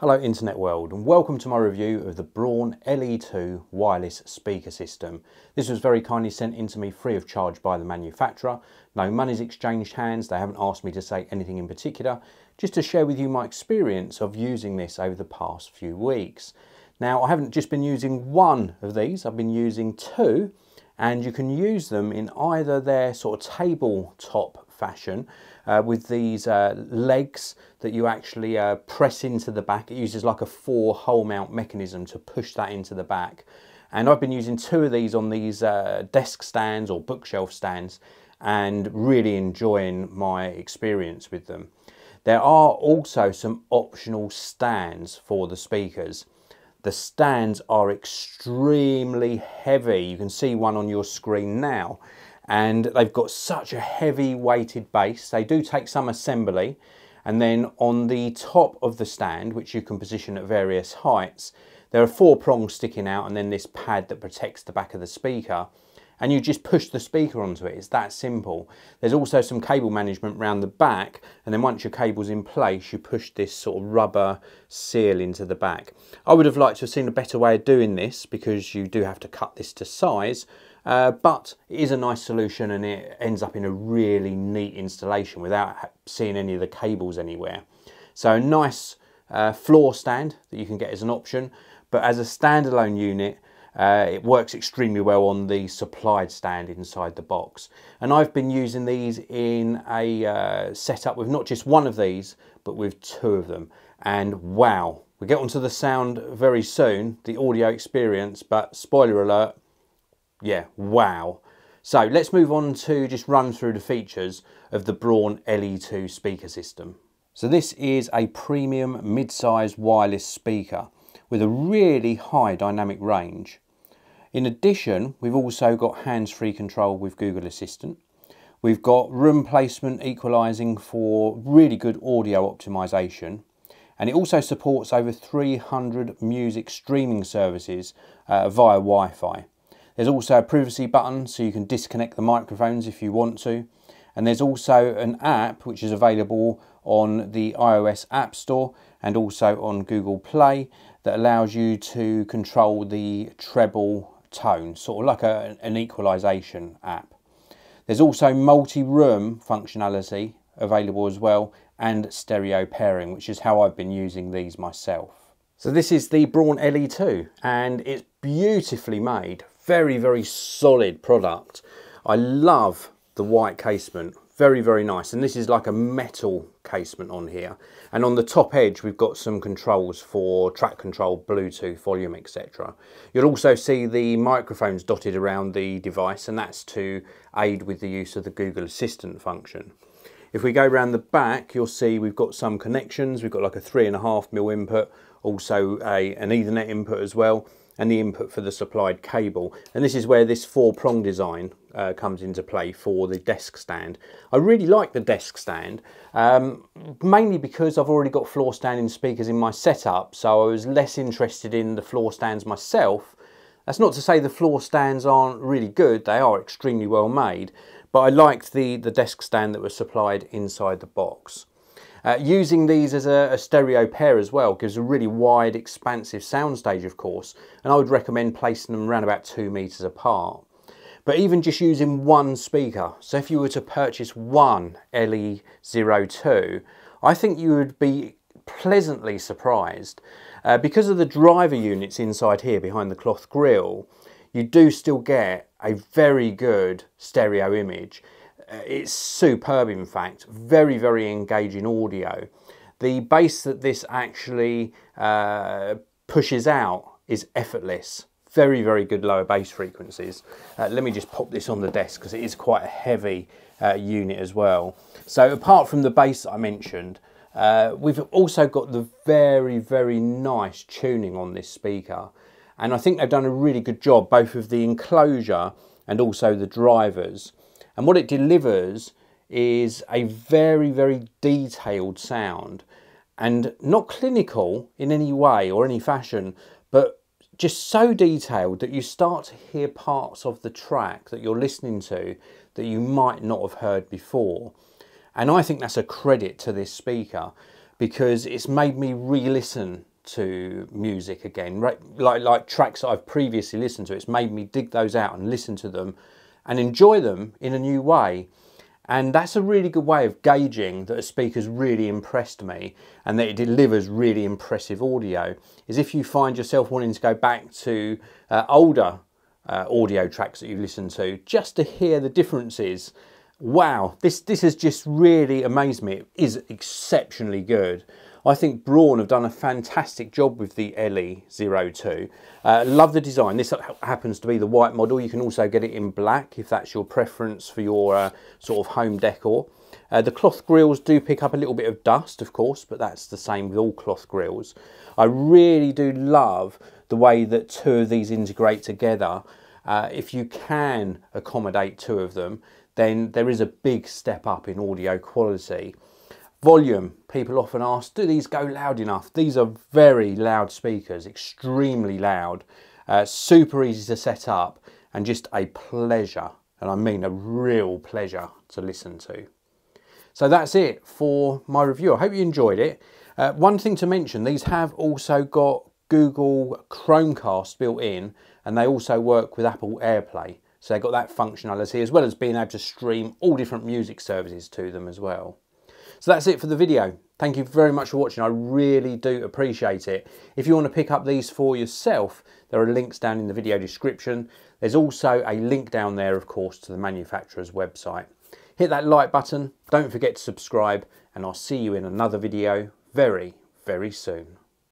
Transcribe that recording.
Hello internet world and welcome to my review of the Braun LE2 wireless speaker system. This was very kindly sent in to me free of charge by the manufacturer. No money's exchanged hands, they haven't asked me to say anything in particular, just to share with you my experience of using this over the past few weeks. Now I haven't just been using one of these, I've been using two and you can use them in either their sort of tabletop fashion uh, with these uh, legs that you actually uh, press into the back. It uses like a four hole mount mechanism to push that into the back. And I've been using two of these on these uh, desk stands or bookshelf stands and really enjoying my experience with them. There are also some optional stands for the speakers. The stands are extremely heavy. You can see one on your screen now and they've got such a heavy weighted base. They do take some assembly and then on the top of the stand, which you can position at various heights, there are four prongs sticking out and then this pad that protects the back of the speaker and you just push the speaker onto it. It's that simple. There's also some cable management around the back and then once your cable's in place you push this sort of rubber seal into the back. I would have liked to have seen a better way of doing this because you do have to cut this to size uh, but it is a nice solution and it ends up in a really neat installation without seeing any of the cables anywhere. So a nice uh, floor stand that you can get as an option, but as a standalone unit, uh, it works extremely well on the supplied stand inside the box. And I've been using these in a uh, setup with not just one of these, but with two of them. And wow, we get onto the sound very soon, the audio experience, but spoiler alert, yeah, wow. So let's move on to just run through the features of the Braun LE2 speaker system. So this is a premium mid-size wireless speaker with a really high dynamic range. In addition, we've also got hands-free control with Google Assistant. We've got room placement equalizing for really good audio optimization. And it also supports over 300 music streaming services uh, via Wi-Fi. There's also a privacy button so you can disconnect the microphones if you want to. And there's also an app which is available on the iOS App Store and also on Google Play that allows you to control the treble tone, sort of like a, an equalization app. There's also multi-room functionality available as well and stereo pairing, which is how I've been using these myself. So this is the Braun LE2 and it's beautifully made, very, very solid product. I love the white casement, very, very nice. And this is like a metal casement on here. And on the top edge, we've got some controls for track control, Bluetooth, volume, etc. You'll also see the microphones dotted around the device, and that's to aid with the use of the Google Assistant function. If we go around the back, you'll see we've got some connections. We've got like a three and a half mil input, also a, an ethernet input as well and the input for the supplied cable. And this is where this four prong design uh, comes into play for the desk stand. I really like the desk stand, um, mainly because I've already got floor standing speakers in my setup, so I was less interested in the floor stands myself. That's not to say the floor stands aren't really good, they are extremely well made, but I liked the, the desk stand that was supplied inside the box. Uh, using these as a, a, stereo pair as well gives a really wide, expansive soundstage, of course, and I would recommend placing them around about two meters apart. But even just using one speaker, so if you were to purchase one LE02, I think you would be pleasantly surprised. Uh, because of the driver units inside here behind the cloth grille, you do still get a very good stereo image it's superb, in fact. Very, very engaging audio. The bass that this actually uh, pushes out is effortless. Very, very good lower bass frequencies. Uh, let me just pop this on the desk because it is quite a heavy uh, unit as well. So apart from the bass I mentioned, uh, we've also got the very, very nice tuning on this speaker. And I think they've done a really good job, both of the enclosure and also the drivers. And what it delivers is a very, very detailed sound and not clinical in any way or any fashion, but just so detailed that you start to hear parts of the track that you're listening to that you might not have heard before. And I think that's a credit to this speaker. because it's made me re-listen to music again, like like tracks that I've previously listened to. It's made me dig those out and listen to them and enjoy them in a new way. And that's a really good way of gauging that a speaker's really impressed me and that it delivers really impressive audio. Is if you find yourself wanting to go back to uh, older uh, audio tracks that you've listened to just to hear the differences. Wow, this, this has just really amazed me. It is exceptionally good. I think Braun have done a fantastic job with the LE02. Uh, love the design. This happens to be the white model. You can also get it in black if that's your preference for your uh, sort of home decor. Uh, the cloth grills do pick up a little bit of dust, of course, but that's the same with all cloth grills. I really do love the way that two of these integrate together. Uh, if you can accommodate two of them, then there is a big step up in audio quality. Volume, people often ask, do these go loud enough? These are very loud speakers, extremely loud, uh, super easy to set up and just a pleasure, and I mean a real pleasure to listen to. So that's it for my review. I hope you enjoyed it. Uh, one thing to mention, these have also got Google Chromecast built in and they also work with Apple AirPlay. So they've got that functionality as well as being able to stream all different music services to them as well. So that's it for the video. Thank you very much for watching. I really do appreciate it. If you want to pick up these for yourself, there are links down in the video description. There's also a link down there, of course, to the manufacturer's website. Hit that like button, don't forget to subscribe, and I'll see you in another video very, very soon.